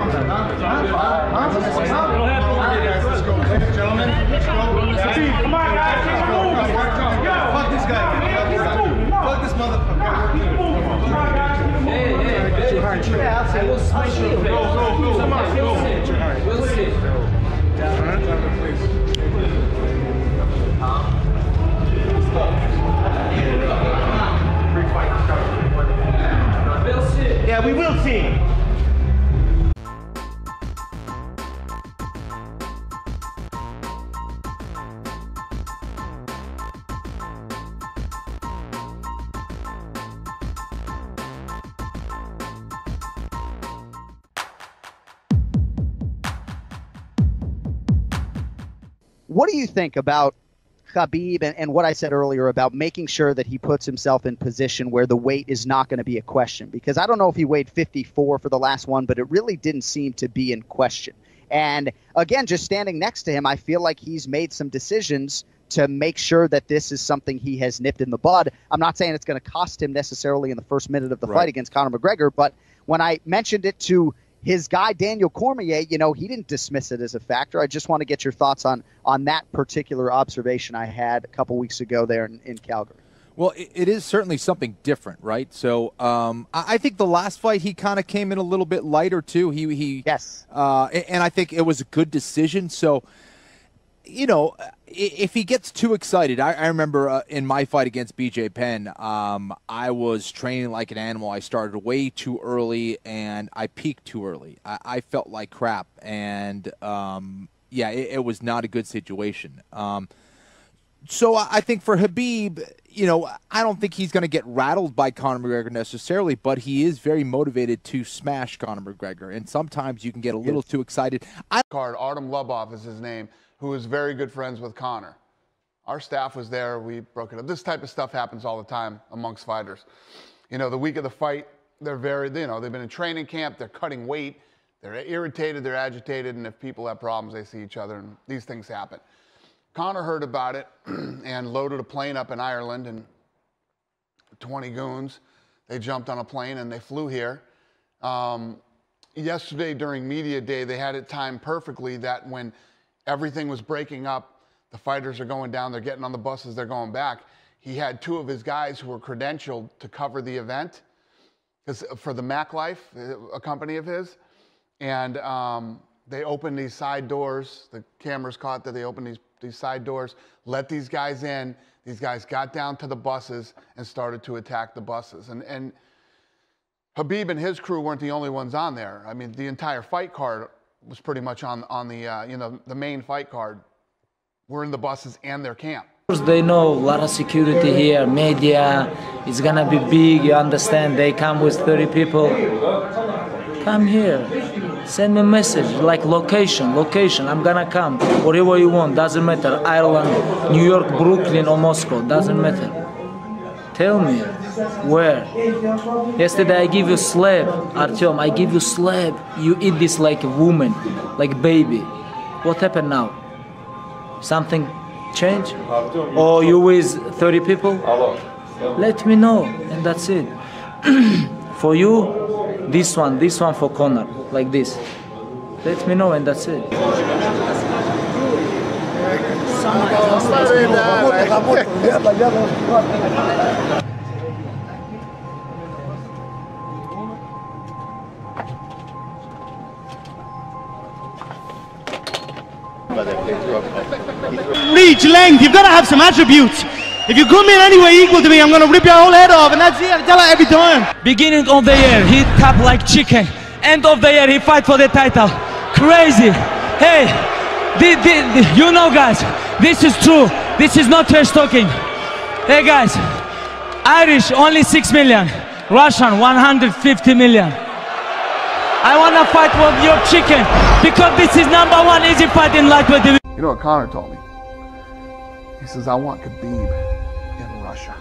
Let's go, ladies and gentlemen. Let's go. Come on, guys. Fuck this guy. Fuck this motherfucker. Hey, hey, hey. I will smash face. Go, go, go. Come on, we'll see. We'll see. We'll What do you think about Khabib and, and what I said earlier about making sure that he puts himself in position where the weight is not going to be a question? Because I don't know if he weighed 54 for the last one, but it really didn't seem to be in question. And again, just standing next to him, I feel like he's made some decisions to make sure that this is something he has nipped in the bud. I'm not saying it's going to cost him necessarily in the first minute of the Right. fight against Conor McGregor, but when I mentioned it to his guy Daniel Cormier, you know, he didn't dismiss it as a factor. I just want to get your thoughts on on that particular observation I had a couple weeks ago there in, in Calgary. Well, it, it is certainly something different, right? So um, I, I think the last fight he kind of came in a little bit lighter too. He he yes, uh, and I think it was a good decision. So you know, if he gets too excited, I, I remember uh, in my fight against BJ Penn, um, I was training like an animal. I started way too early and I peaked too early. I, I felt like crap, and um, yeah, it, it was not a good situation. Um, so I think for Khabib, you know, I don't think he's going to get rattled by Conor McGregor necessarily, but he is very motivated to smash Conor McGregor, and sometimes you can get a little too excited. I card. Artem Lobov is his name, who is very good friends with Conor. Our staff was there. We broke it up. This type of stuff happens all the time amongst fighters. You know, the week of the fight, they're very, you know, they've been in training camp. They're cutting weight. They're irritated. They're agitated. And if people have problems, they see each other, and these things happen. Conor heard about it and loaded a plane up in Ireland and 20 goons. They jumped on a plane and they flew here. Um, yesterday during media day, they had it timed perfectly that when everything was breaking up, the fighters are going down, they're getting on the buses, they're going back. He had two of his guys who were credentialed to cover the event because for the Mac Life, a company of his. And um, they opened these side doors. The cameras caught that they opened these, these side doors, let these guys in. These guys got down to the buses and started to attack the buses. And, and Khabib and his crew weren't the only ones on there. I mean, the entire fight card was pretty much on, on the, uh, you know, the main fight card. Were in the buses and their camp. They know a lot of security here, media. It's gonna be big. You understand? They come with 30 people. Come here. Send me a message like location, location. I'm gonna come. Whatever you want, doesn't matter. Ireland, New York, Brooklyn, or Moscow, doesn't matter. Tell me where. Yesterday I give you slab, Artyom. I give you slab. You eat this like a woman, like baby. What happened now? Something change? Or you with 30 people? Let me know, and that's it. for you, this one, this one for Conor, like this. Let me know, and that's it. Reach, length, you've got to have some attributes. If you come in anywhere equal to me, I'm going to rip your whole head off, and that's it. I tell her every time. Beginning of the year, he tap like chicken. End of the year, he fight for the title. Crazy. Hey, thi- thi- thi- you know, guys, this is true. This is not trash talking. Hey, guys, Irish only 6 million, Russian 150 million. I want to fight with your chicken because this is number one easy fight in lightweight division. You know what Conor told me? He says, I want Khabib in Russia.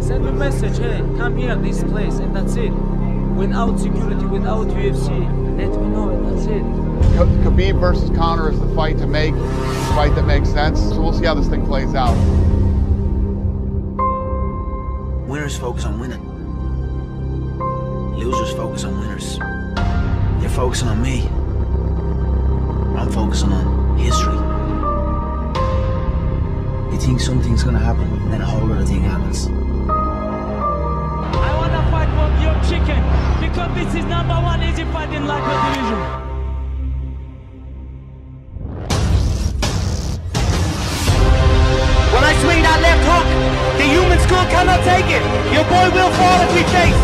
Send a message. hey, come here, this place, and that's it. Without security, without UFC, let me know, and that's it. K- Khabib versus Conor is the fight to make, the fight that makes sense. So we'll see how this thing plays out. Winners focus on winning. Losers focus on winners. You're focusing on me. I'm focusing on history. You think something's gonna happen, and then a whole other thing happens. I wanna fight for your chicken because this is number one easy fight in lightweight division. Boy will